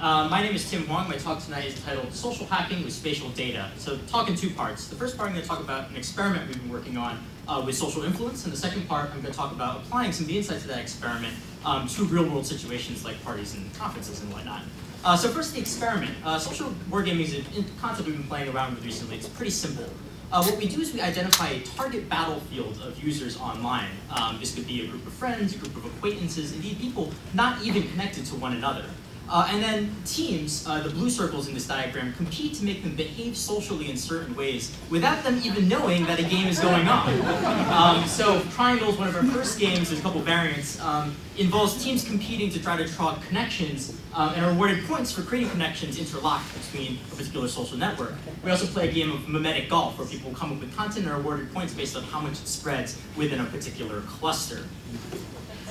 Uh, my name is Tim Hwang. My talk tonight is titled Social Hacking with Spatial Data. So talk in two parts. The first part I'm going to talk about an experiment we've been working on uh, with social influence, and the second part I'm going to talk about applying some of the insights of that experiment um, to real-world situations like parties and conferences and whatnot. Uh, so first, the experiment. Uh, social wargaming is a concept we've been playing around with recently. It's pretty simple. Uh, what we do is we identify a target battlefield of users online. Um, this could be a group of friends, a group of acquaintances, indeed people not even connected to one another. Uh, and then teams, uh, the blue circles in this diagram, compete to make them behave socially in certain ways without them even knowing that a game is going on. Um, so Triangle is one of our first games, there's a couple variants, um, involves teams competing to try to draw connections um, and are awarded points for creating connections interlocked between a particular social network. We also play a game of mimetic golf where people come up with content and are awarded points based on how much it spreads within a particular cluster.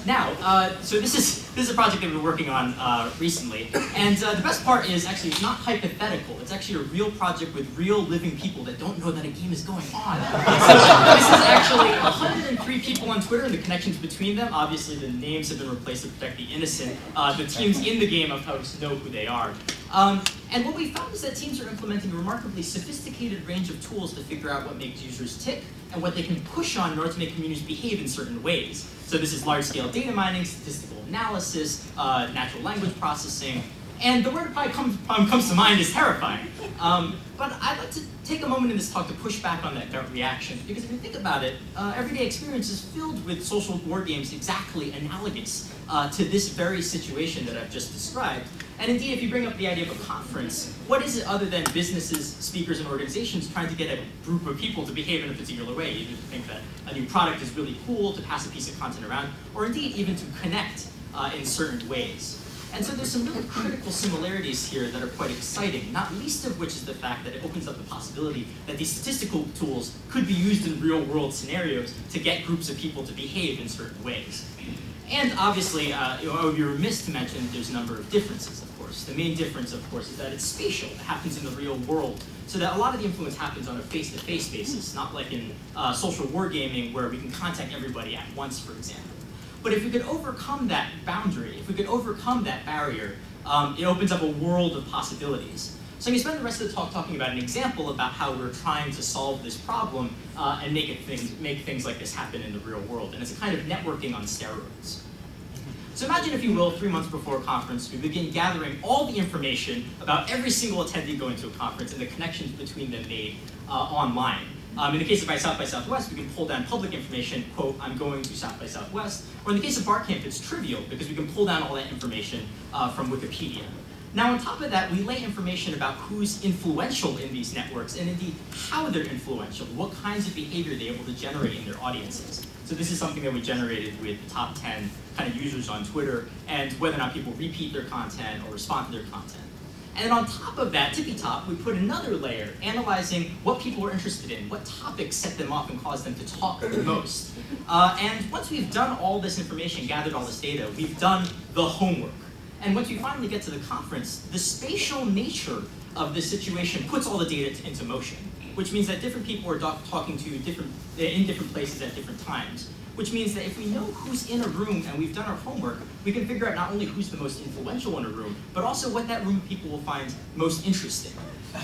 Now, uh, so this is this is a project that we've been working on uh, recently, and uh, the best part is actually it's not hypothetical. It's actually a real project with real living people that don't know that a game is going on. So this is actually 103 people on Twitter and the connections between them. Obviously, the names have been replaced to protect the innocent. Uh, the teams in the game of hosts know who they are. Um, and what we found is that teams are implementing a remarkably sophisticated range of tools to figure out what makes users tick and what they can push on in order to make communities behave in certain ways. So this is large-scale data mining, statistical analysis, uh, natural language processing, and the word probably comes, comes to mind is terrifying. Um, but I'd like to take a moment in this talk to push back on that gut reaction, because if you think about it, uh, everyday experience is filled with social war games exactly analogous uh, to this very situation that I've just described. And indeed, if you bring up the idea of a conference, what is it other than businesses, speakers, and organizations trying to get a group of people to behave in a particular way? Either to think that a new product is really cool, to pass a piece of content around, or indeed even to connect uh, in certain ways. And so there's some really critical similarities here that are quite exciting, not least of which is the fact that it opens up the possibility that these statistical tools could be used in real world scenarios to get groups of people to behave in certain ways. And obviously, uh, I would be remiss to mention that there's a number of differences, of course. The main difference, of course, is that it's spatial. It happens in the real world. So that a lot of the influence happens on a face-to-face -face basis, not like in uh, social wargaming where we can contact everybody at once, for example. But if we could overcome that boundary, if we could overcome that barrier, um, it opens up a world of possibilities. So I'm going to spend the rest of the talk talking about an example about how we're trying to solve this problem uh, and make, it things, make things like this happen in the real world. And it's a kind of networking on steroids. So imagine, if you will, three months before a conference, we begin gathering all the information about every single attendee going to a conference and the connections between them made uh, online. Um, in the case of by South by Southwest, we can pull down public information, quote, I'm going to South by Southwest. Or in the case of Barcamp, it's trivial because we can pull down all that information uh, from Wikipedia. Now on top of that, we lay information about who's influential in these networks and indeed how they're influential, what kinds of behavior they're able to generate in their audiences. So this is something that we generated with the top 10 kind of users on Twitter and whether or not people repeat their content or respond to their content. And then on top of that, tippy top, we put another layer, analyzing what people are interested in, what topics set them off and cause them to talk the most. Uh, and once we've done all this information, gathered all this data, we've done the homework. And once you finally get to the conference, the spatial nature of this situation puts all the data into motion, which means that different people are talking to different, in different places at different times which means that if we know who's in a room and we've done our homework, we can figure out not only who's the most influential in a room, but also what that room of people will find most interesting.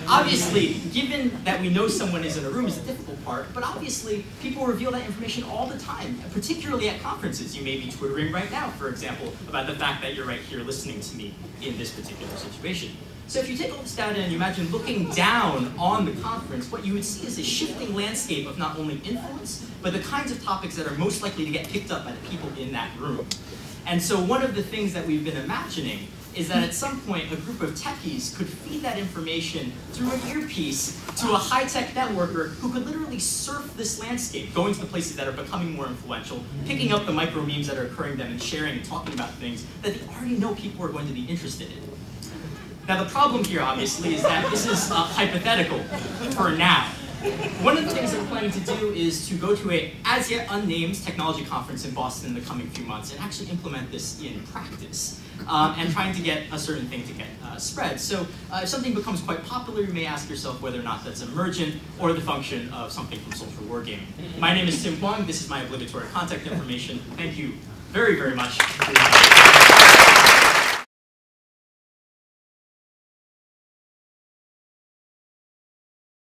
Obviously, given that we know someone is in a room is the difficult part, but obviously people reveal that information all the time, particularly at conferences. You may be twittering right now, for example, about the fact that you're right here listening to me in this particular situation. So if you take all this data and you imagine looking down on the conference, what you would see is a shifting landscape of not only influence, but the kinds of topics that are most likely to get picked up by the people in that room. And so one of the things that we've been imagining is that at some point a group of techies could feed that information through an earpiece to a high-tech networker who could literally surf this landscape, going to the places that are becoming more influential, picking up the micro memes that are occurring them and sharing and talking about things that they already know people are going to be interested in. Now the problem here, obviously, is that this is uh, hypothetical for now. One of the things we're planning to do is to go to a as yet unnamed technology conference in Boston in the coming few months and actually implement this in practice. Um, and trying to get a certain thing to get uh, spread. So uh, if something becomes quite popular, you may ask yourself whether or not that's emergent or the function of something from social wargaming. My name is Tim Hwang. This is my obligatory contact information. Thank you very, very much.